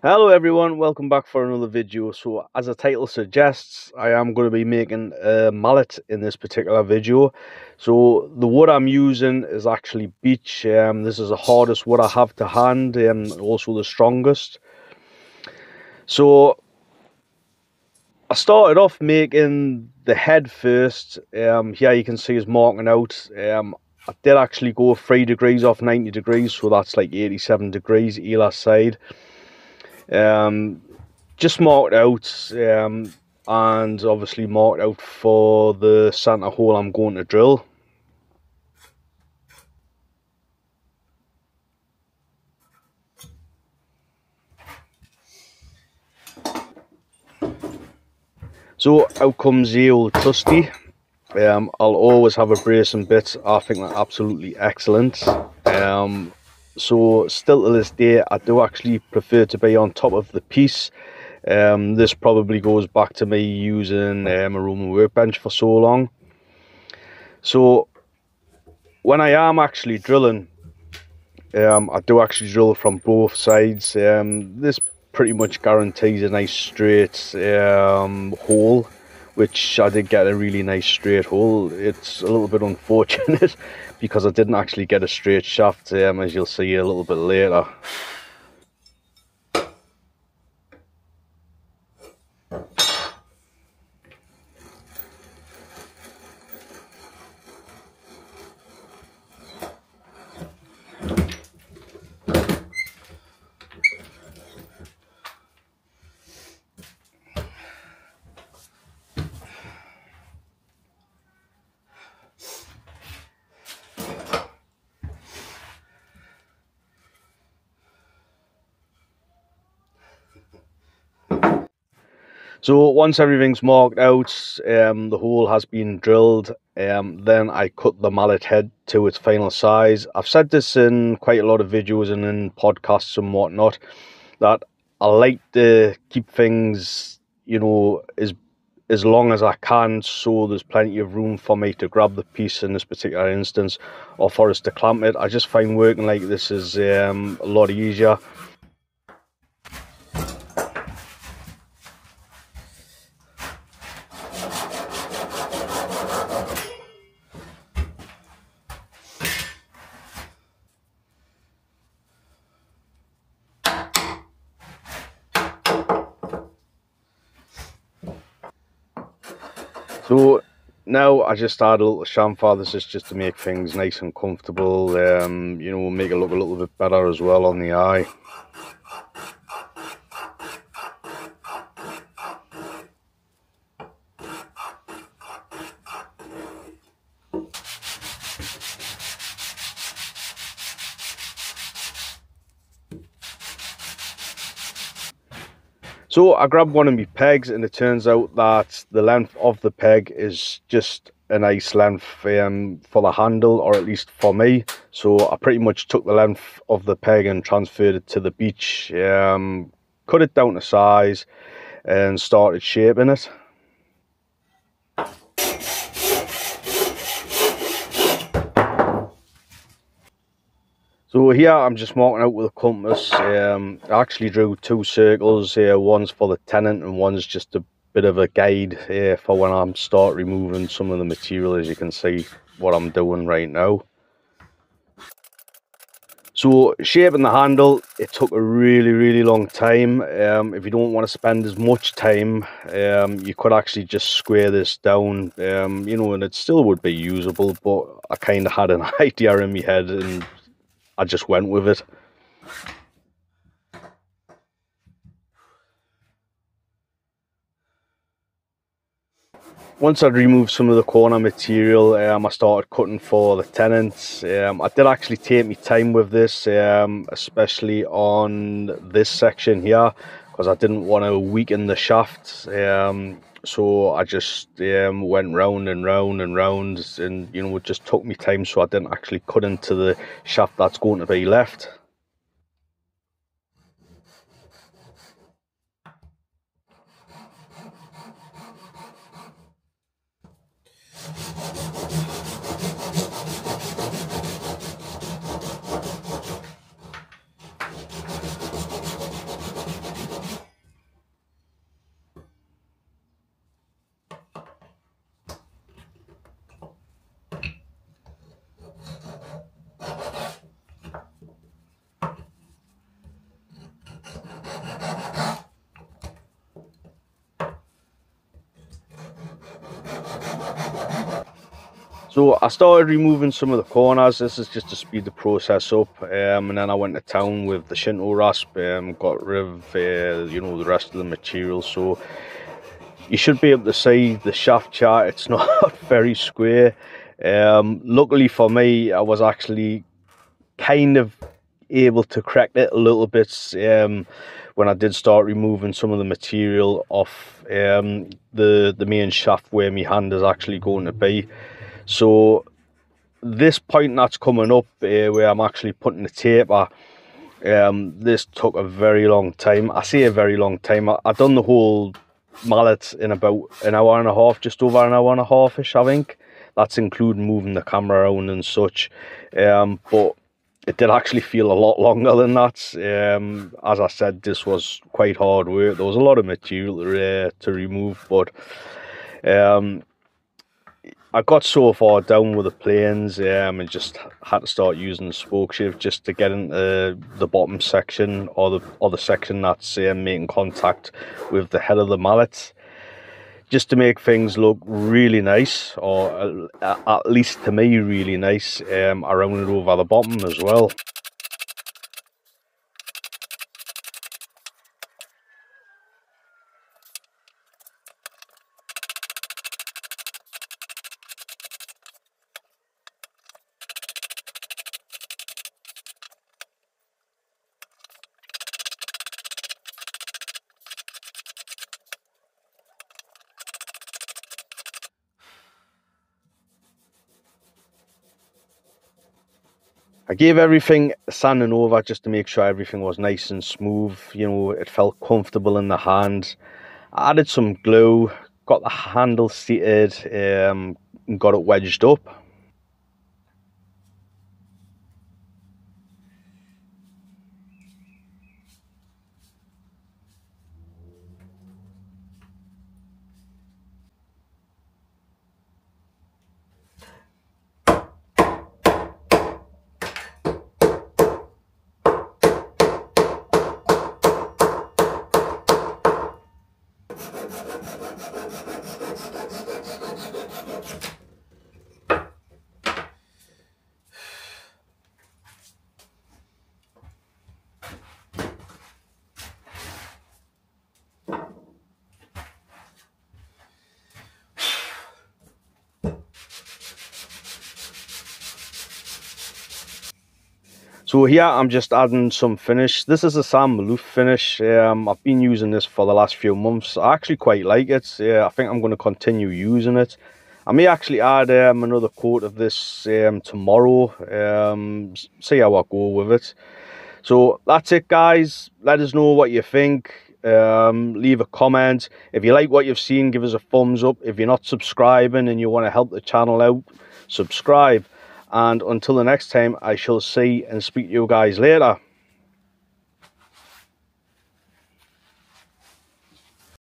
Hello everyone, welcome back for another video. So as the title suggests, I am going to be making a mallet in this particular video. So the wood I'm using is actually beech. Um, this is the hardest wood I have to hand and also the strongest. So I started off making the head first. Um, here you can see is marking out. Um, I did actually go 3 degrees off 90 degrees, so that's like 87 degrees either side um, just marked out um, and obviously marked out for the center hole I'm going to drill. So out comes the old trusty. Um, I'll always have a brace and bit. I think they're absolutely excellent. Um, so still to this day I do actually prefer to be on top of the piece. Um, this probably goes back to me using um, a Roman workbench for so long. So when I am actually drilling um, I do actually drill from both sides. Um, this pretty much guarantees a nice straight um, hole which I did get a really nice straight hole it's a little bit unfortunate because I didn't actually get a straight shaft um, as you'll see a little bit later. So once everything's marked out, um, the hole has been drilled, um, then I cut the mallet head to its final size. I've said this in quite a lot of videos and in podcasts and whatnot, that I like to keep things, you know, as as long as I can so there's plenty of room for me to grab the piece in this particular instance or for us to clamp it. I just find working like this is um, a lot easier So now I just add a little chamfer. This is just to make things nice and comfortable. Um, you know, make it look a little bit better as well on the eye. So I grabbed one of my pegs and it turns out that the length of the peg is just a nice length um, for the handle or at least for me. So I pretty much took the length of the peg and transferred it to the beech, um, cut it down to size and started shaping it. So here I'm just marking out with a compass. Um, I actually drew two circles here. One's for the tenon and one's just a bit of a guide here for when I'm start removing some of the material as you can see what I'm doing right now. So shaping the handle, it took a really, really long time. Um, if you don't want to spend as much time, um, you could actually just square this down, um, you know, and it still would be usable, but I kind of had an idea in my head and I just went with it. Once I'd removed some of the corner material, um, I started cutting for the tenons. Um, I did actually take my time with this, um, especially on this section here, because I didn't want to weaken the shaft. Um, so I just um, went round and round and round and you know it just took me time so I didn't actually cut into the shaft that's going to be left So I started removing some of the corners. This is just to speed the process up. Um, and then I went to town with the Shinto rasp. Um, got rid of uh, you know the rest of the material. So you should be able to see the shaft chart. It's not very square. Um, luckily for me, I was actually kind of able to correct it a little bit um, when I did start removing some of the material off um, the the main shaft where my hand is actually going to be. So this point that's coming up uh, where I'm actually putting the taper, um, this took a very long time. I say a very long time. I, I done the whole mallet in about an hour and a half, just over an hour and a half-ish, I think. That's including moving the camera around and such. Um, but it did actually feel a lot longer than that. Um, as I said, this was quite hard work. There was a lot of material uh, to remove, but um, I got so far down with the planes um, and just had to start using the spokeshave just to get into the bottom section or the or the section that's um, making contact with the head of the mallet just to make things look really nice or at least to me really nice um, around it over the bottom as well. I gave everything sanding over just to make sure everything was nice and smooth. You know, it felt comfortable in the hand. I added some glue, got the handle seated, um, got it wedged up. So here I'm just adding some finish. This is a Sam Maloof finish. Um, I've been using this for the last few months. I actually quite like it. I think I'm going to continue using it. I may actually add um, another coat of this um, tomorrow. Um, see how I go with it. So that's it guys. Let us know what you think. Um, leave a comment. If you like what you've seen, give us a thumbs up. If you're not subscribing and you want to help the channel out, subscribe and until the next time I shall see and speak to you guys later